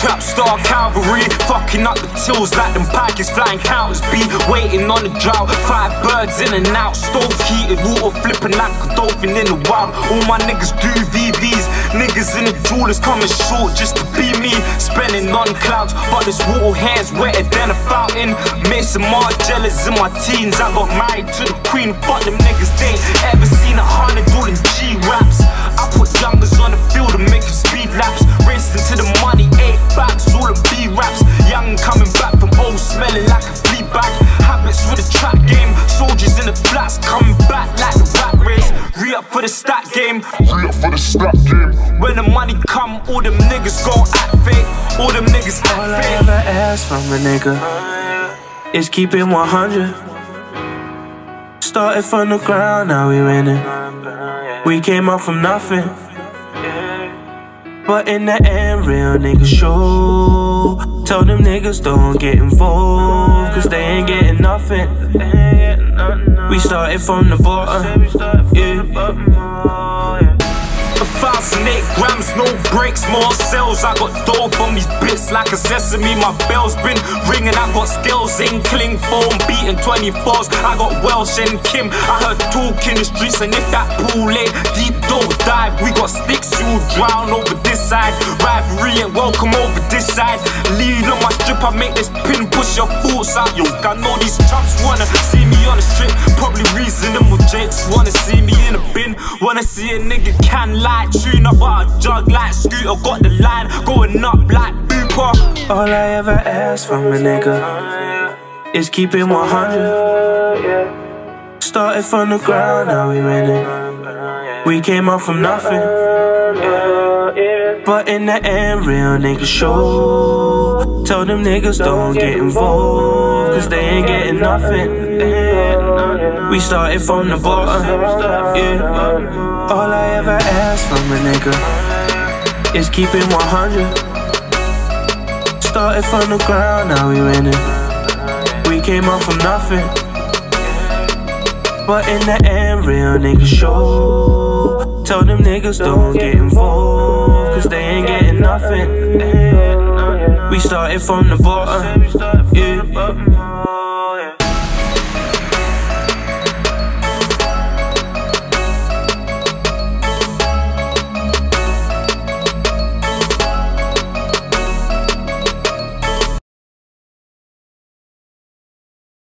trap star cavalry. Fucking up the tills like them packets flying counters. Be waiting on the drought. Five birds in and out. Stove heated, water flipping like a dolphin in the wild. All my niggas do VVs. Niggas in the jewelers coming short just to be me. Spending on clouds, but this water hair's wetter than a fountain. Made some Margielas in my teens. I got married to the queen. Fuck them niggas, they ain't ever seen a hundred doing G raps. Up for the stat game, Re up for the stat game. when the money come, all them niggas go act fake. All them niggas All act I ever ask from a nigga is keep it 100. Started from the ground, now we winning. We came up from nothing. But in the end, real niggas show. Tell them niggas don't get involved, cause they ain't getting nothing. We started from the bottom, yeah. A thousand eight grams, no breaks, more cells. I got dough from these bits like a sesame. My bell's been ringing. I got skills, in cling phone beating 24s. I got Welsh and Kim. I heard talk in the streets, and if that pool ain't deep, don't dive. We got sticks, you drown over this side. Rivalry ain't welcome over this side. Lean on my strip, I make this pin push your thoughts out. Yo, I know these chumps wanna see me on the strip. Probably reasonable jakes wanna see me in a bin. Wanna see a nigga can lie, tune up but a jug like scooter. Got the line going up like booper. All I ever ask from a nigga is keep it 100. Started from the ground, now we winning. We came up from nothing. But in the end, real niggas show. Tell them niggas don't get involved, cause they ain't getting nothing. We started from the bottom, yeah. All I ever ask from a nigga is keep it 100. Started from the ground, now we winning. We came up from nothing. But in the end, real niggas show. Tell them niggas don't get involved, cause they ain't getting nothing. We started from the bottom, yeah.